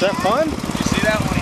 Is that fun? You see that one?